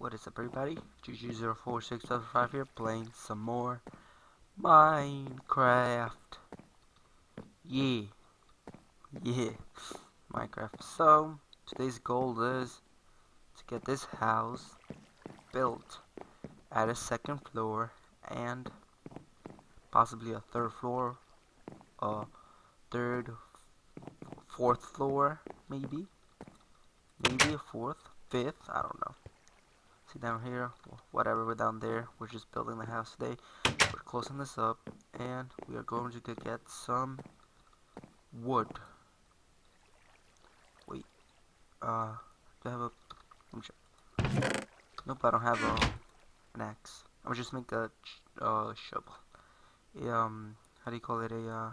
What is up everybody? GG04675 here playing some more Minecraft. Yeah. Yeah. Minecraft. So, today's goal is to get this house built at a second floor and possibly a third floor, a third, fourth floor, maybe. Maybe a fourth, fifth, I don't know. See down here, whatever, we're down there. We're just building the house today. We're closing this up, and we are going to get some wood. Wait, uh, do I have a, let. Nope, I don't have a, an axe. I'm just make a uh, shovel. A, um, how do you call it? A, uh,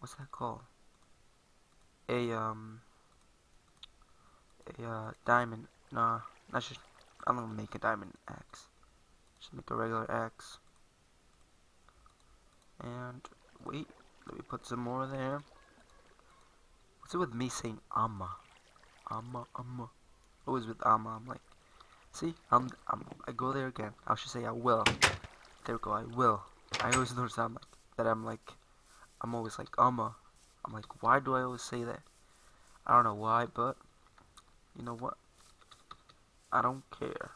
what's that called? A, um, a, uh, diamond. Nah, that's just I'm gonna make a diamond axe. Just make a regular axe. And wait, let me put some more there. What's it with me saying amma? Amma, amma. Always with amma, I'm like, see, I'm, I'm, I go there again. I should say I will. There we go, I will. I always notice I'm like, that I'm like, I'm always like, amma. I'm like, why do I always say that? I don't know why, but, you know what? I don't care.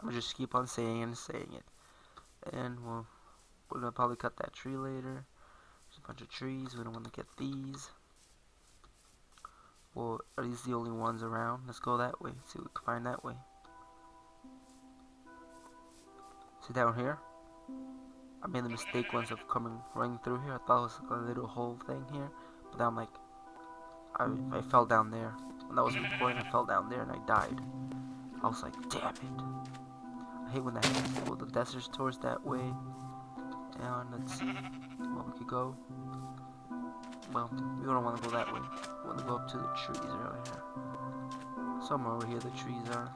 I'm just keep on saying and saying it. And we'll, we're gonna probably cut that tree later. There's a bunch of trees. We don't want to get these. Well, are these the only ones around? Let's go that way. See what we can find that way. See down here? I made the mistake once of coming running through here. I thought it was like a little hole thing here, but then I'm like, I, I fell down there. When that was recording, I fell down there and I died. I was like, damn it. I hate when that happens. Well, the desert's towards that way. And let's see where we could go. Well, we don't want to go that way. We want to go up to the trees around here. Somewhere over here the trees are.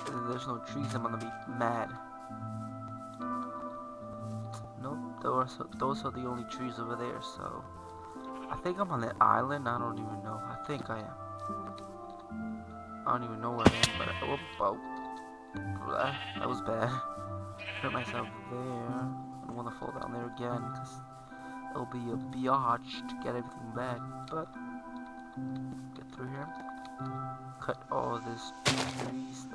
If there's no trees, I'm gonna be mad. Nope, those are, those are the only trees over there, so... I think I'm on an island, I don't even know. I think I am. I don't even know where I am, but I, oh, oh, that was bad. Hurt myself there. I don't want to fall down there again because it'll be a biatch to get everything back. But get through here. Cut all this.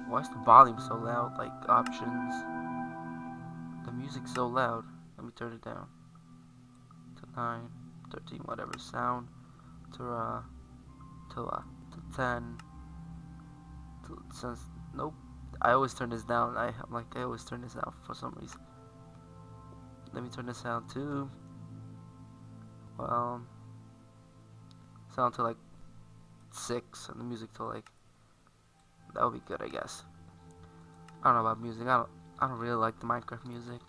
Why is the volume so loud? Like options. The music's so loud. Let me turn it down to nine, 13, whatever. Sound to uh to uh to ten since nope. I always turn this down. I, I'm like I always turn this down for some reason. Let me turn this down too. Well sound to like six and the music to like that would be good I guess. I don't know about music. I don't I don't really like the Minecraft music.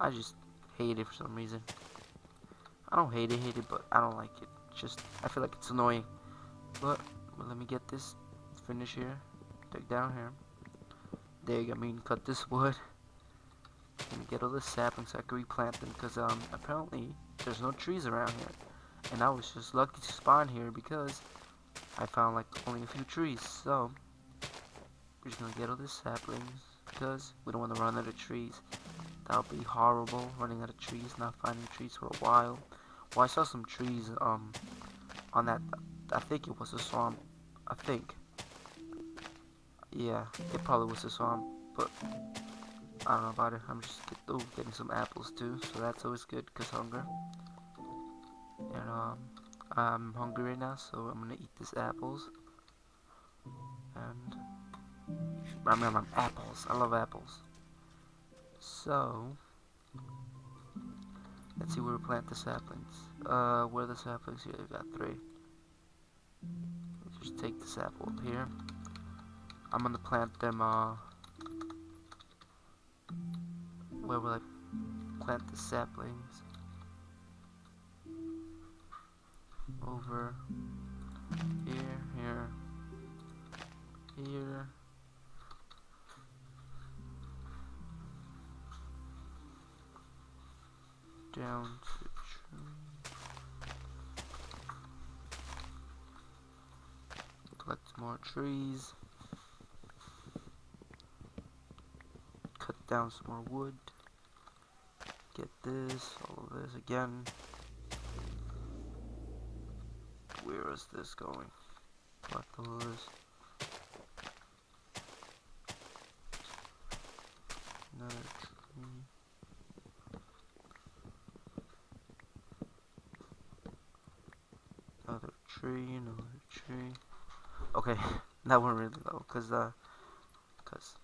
I just hate it for some reason. I don't hate it hate it but I don't like it. Just I feel like it's annoying. But let me get this finish here. Dig down here. Dig. I mean, cut this wood. And get all the saplings so I can replant them. Because um, apparently there's no trees around here. And I was just lucky to spawn here because I found like only a few trees. So we're just gonna get all the saplings because we don't want to run out of trees. That would be horrible, running out of trees, not finding trees for a while. Well, I saw some trees um on that. I think it was a swamp. I think. Yeah, it probably was a swamp, but I don't know about it. I'm just get, getting some apples too, so that's always good because hunger. And um, I'm hungry right now, so I'm gonna eat these apples. And I mean, I'm apples. I love apples. So let's see where we plant the saplings. Uh, where are the saplings? Here, we got three. Let's just take this apple up here. I'm gonna plant them, uh, where will I plant the saplings? Over here, here, here. Down to tree. Collect more more trees. Cut down some more wood. Get this, all of this again. Where is this going? What the those? Another tree. Another tree, another tree. Okay, that one really low, cause uh, cause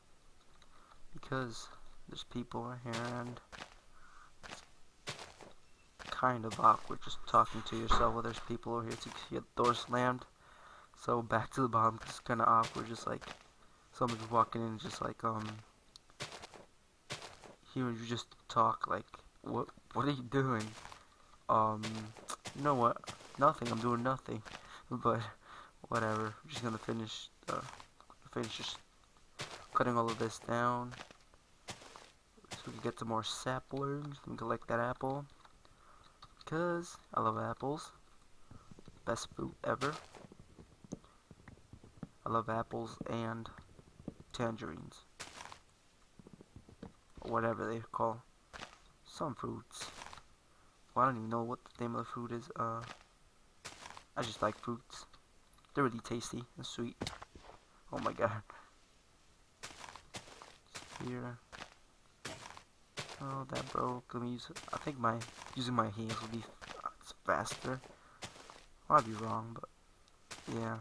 because there's people right here and kind of awkward just talking to yourself while there's people over here to get doors slammed. So back to the bottom, it's kind of awkward, just like somebody's walking in, just like um, hearing you just talk like, what what are you doing? Um, you know what? Nothing. I'm doing nothing. But whatever. I'm just gonna finish. Uh, finish just cutting all of this down, we can get some more saplings and collect that apple. Cause I love apples. Best fruit ever. I love apples and tangerines. Whatever they call some fruits. Well, I don't even know what the name of the fruit is. Uh, I just like fruits. They're really tasty and sweet. Oh my god. Here. Oh, that. Let me use. I think my using my hands will be faster. I'd be wrong, but yeah,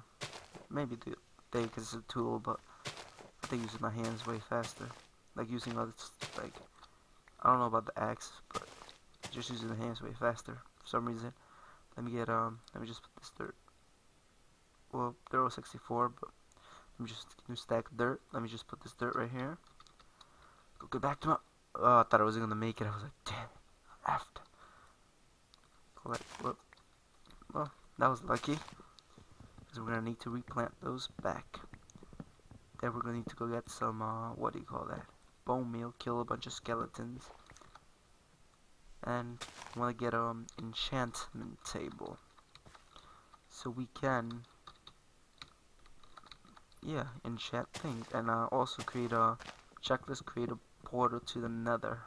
maybe the because it's a tool, but I think using my hands way faster. Like using other like I don't know about the axe, but just using the hands way faster for some reason. Let me get um. Let me just put this dirt. Well, there was 64, but let me just stack dirt. Let me just put this dirt right here. Go get back to my. Oh, I thought I wasn't gonna make it. I was like, damn, after. Whoop. Well, that was lucky. Because we're gonna need to replant those back. Then we're gonna need to go get some. Uh, what do you call that? Bone meal. Kill a bunch of skeletons and I want to get um enchantment table so we can yeah enchant things and uh, also create a checklist create a portal to the nether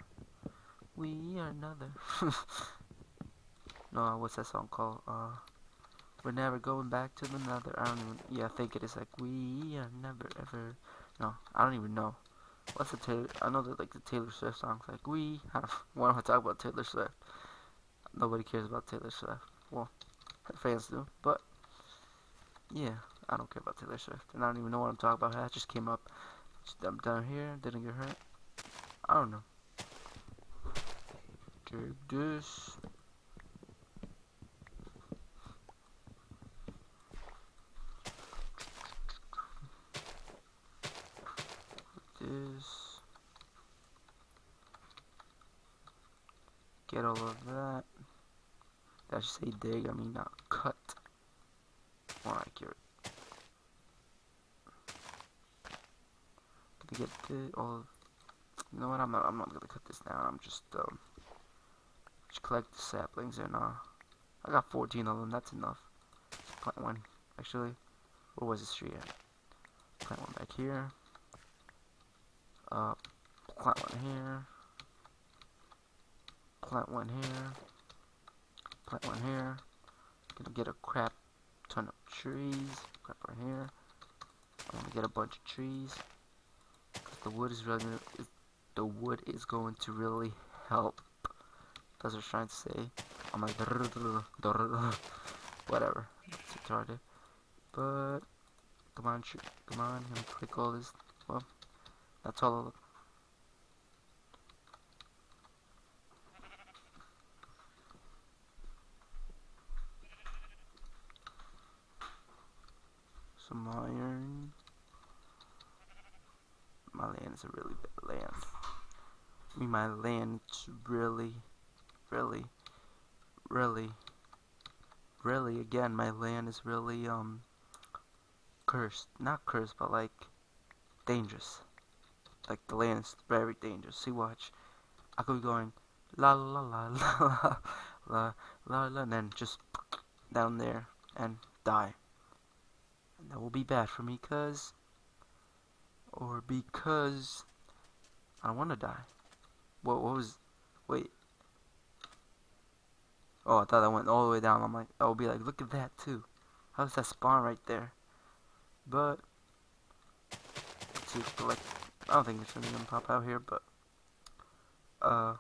we are nether no what's that song called uh we're never going back to the nether I don't even yeah I think it is like we are never ever no I don't even know What's the Taylor? I know that like the Taylor Swift songs, like we. have. Why don't I talk about Taylor Swift? Nobody cares about Taylor Swift. Well, fans do, but yeah, I don't care about Taylor Swift, and I don't even know what I'm talking about. That just came up. I'm down here, didn't get hurt. I don't know. Okay, this. this. Get all of that. Did I say dig? I mean not cut. More accurate. Get the all. You know what? I'm not. I'm not gonna cut this down. I'm just um. Just collect the saplings and uh. I got 14 of them. That's enough. plant one. Actually, where was this tree at? Plant one back here. Uh, plant one here. Plant one here. Plant one here. Gonna get a crap ton of trees. Crap right here. I'm gonna get a bunch of trees. The wood is really the wood is going to really help. That's what I was trying to say. I'm like whatever. It's retarded. But come on, come on, let me click all this. Well. That's all. Some iron. My land is a really big land. Mean, my land is really, really, really, really, again, my land is really, um, cursed. Not cursed, but like, dangerous like the land is very dangerous. See, watch. I could be going la la la la la la la la, and then just down there and die. And that will be bad for me, cuz... Or because... I want to die. What, what was... Wait. Oh, I thought that went all the way down. I'm like, I'll be like, look at that, too. How does that spawn right there? But... To collect... I don't think there's anything gonna pop out here, but... Uh...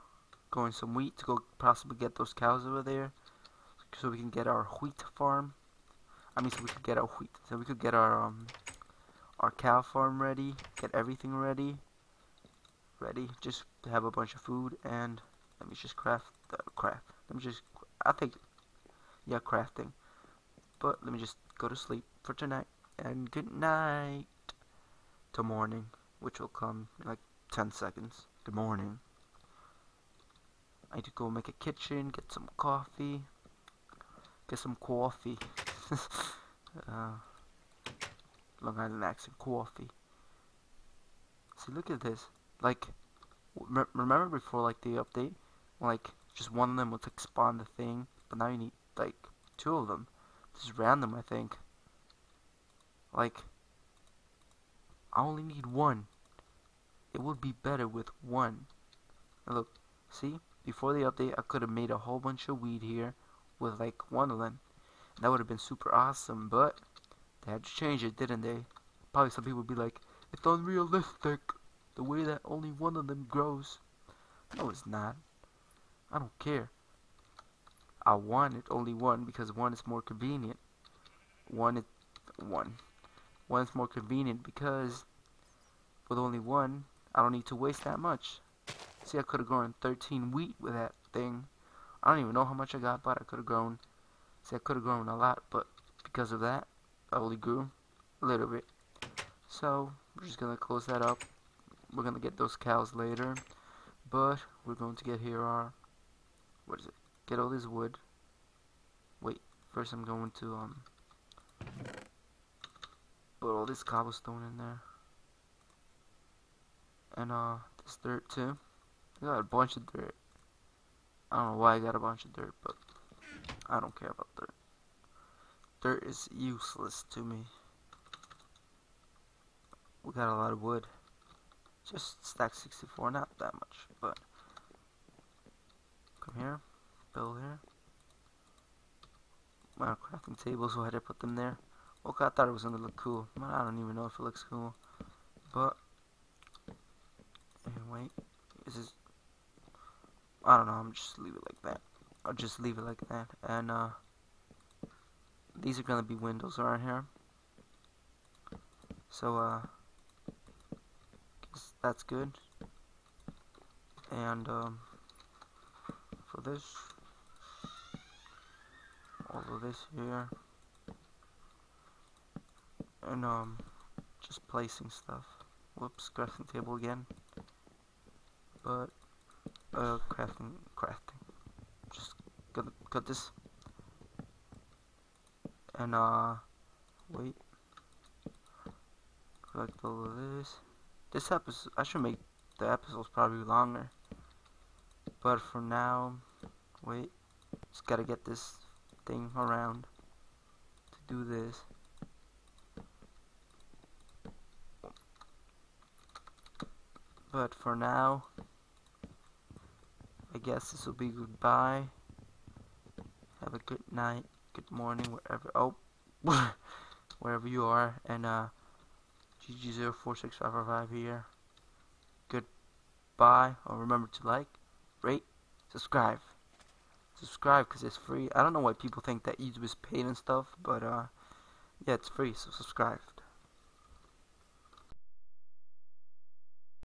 Going some wheat to go possibly get those cows over there. So we can get our wheat farm. I mean, so we could get our wheat. So we could get our, um... Our cow farm ready. Get everything ready. Ready. Just to have a bunch of food and... Let me just craft... The craft. Let me just... I think... Yeah, crafting. But let me just go to sleep for tonight. And good night. Till morning. Which will come in like 10 seconds. Good morning. I need to go make a kitchen, get some coffee. Get some coffee. uh, Long Island accent, coffee. See, look at this. Like, remember before, like, the update? Like, just one of them would, like, spawn the thing. But now you need, like, two of them. This is random, I think. Like, I only need one. It would be better with one. Now look, see? Before the update, I could have made a whole bunch of weed here with like one of them. And That would have been super awesome, but they had to change it, didn't they? Probably some people would be like, it's unrealistic, the way that only one of them grows. No, it's not. I don't care. I wanted only one because one is more convenient. One is one. One is more convenient because with only one, I don't need to waste that much. See, I could have grown 13 wheat with that thing. I don't even know how much I got, but I could have grown. See, I could have grown a lot, but because of that, I only grew a little bit. So, we're just going to close that up. We're to get those cows later. But, we're going to get here our... What is it? Get all this wood. Wait, first I'm going to, um... Put all this cobblestone in there. And, uh, this dirt too. I got a bunch of dirt. I don't know why I got a bunch of dirt, but I don't care about dirt. Dirt is useless to me. We got a lot of wood. Just stack 64, not that much, but come here, build here. My crafting table, so I had to put them there. Okay, I thought it was gonna look cool, I don't even know if it looks cool. But anyway, this is I don't know, I'm just leave it like that. I'll just leave it like that. And, uh, these are gonna be windows around here. So, uh, that's good. And, um, for this, all of this here. And, um, just placing stuff. Whoops, crafting table again. But, uh, crafting, crafting. Just gonna cut this. And, uh, wait. Collect all of this. This episode, I should make the episodes probably longer. But for now, wait. Just gotta get this thing around to do this. But for now, I guess this will be goodbye. Have a good night, good morning, wherever. Oh, wherever you are, and uh, GG046555 here. Goodbye. Oh, remember to like, rate, subscribe. Subscribe because it's free. I don't know why people think that YouTube is paid and stuff, but uh, yeah, it's free. So subscribe.